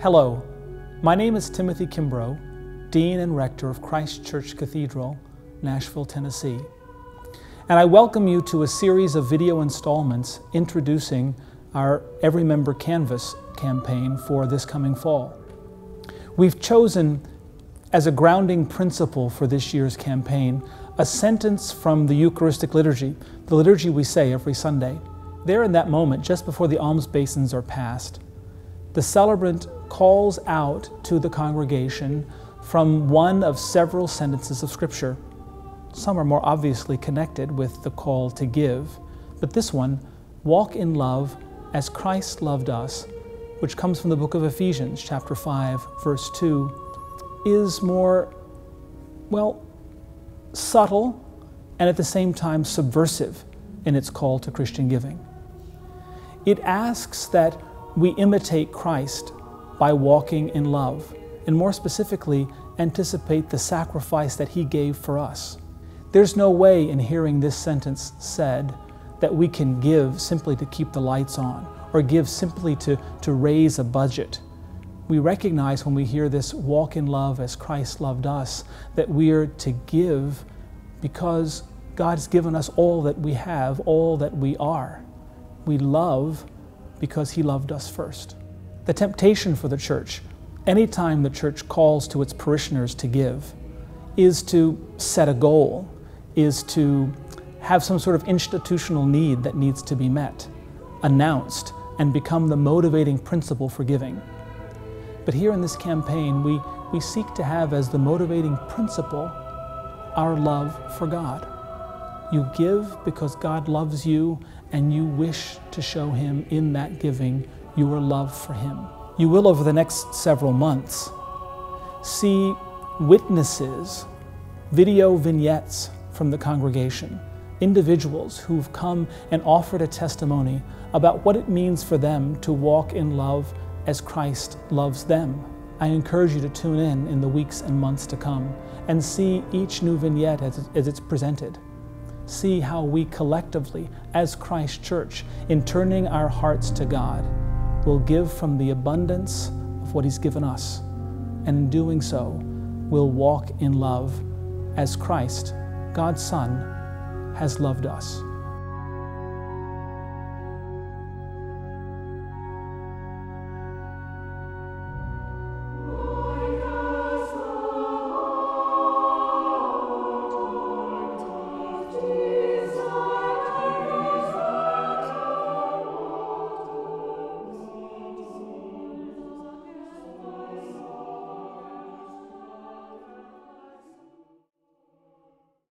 Hello, my name is Timothy Kimbrough, Dean and Rector of Christ Church Cathedral, Nashville, Tennessee. And I welcome you to a series of video installments introducing our Every Member Canvass campaign for this coming fall. We've chosen as a grounding principle for this year's campaign a sentence from the Eucharistic liturgy, the liturgy we say every Sunday. There in that moment, just before the alms basins are passed, the celebrant calls out to the congregation from one of several sentences of Scripture. Some are more obviously connected with the call to give, but this one, walk in love as Christ loved us, which comes from the book of Ephesians, chapter 5, verse 2, is more, well, subtle and at the same time subversive in its call to Christian giving. It asks that we imitate Christ by walking in love, and more specifically, anticipate the sacrifice that He gave for us. There's no way in hearing this sentence said that we can give simply to keep the lights on or give simply to, to raise a budget. We recognize when we hear this walk in love as Christ loved us that we are to give because God has given us all that we have, all that we are. We love because He loved us first. The temptation for the church, anytime the church calls to its parishioners to give, is to set a goal, is to have some sort of institutional need that needs to be met, announced, and become the motivating principle for giving. But here in this campaign, we, we seek to have as the motivating principle our love for God. You give because God loves you and you wish to show Him in that giving your love for Him. You will, over the next several months, see witnesses, video vignettes from the congregation, individuals who've come and offered a testimony about what it means for them to walk in love as Christ loves them. I encourage you to tune in in the weeks and months to come and see each new vignette as, as it's presented see how we collectively, as Christ Church, in turning our hearts to God, will give from the abundance of what He's given us. And in doing so, will walk in love as Christ, God's Son, has loved us.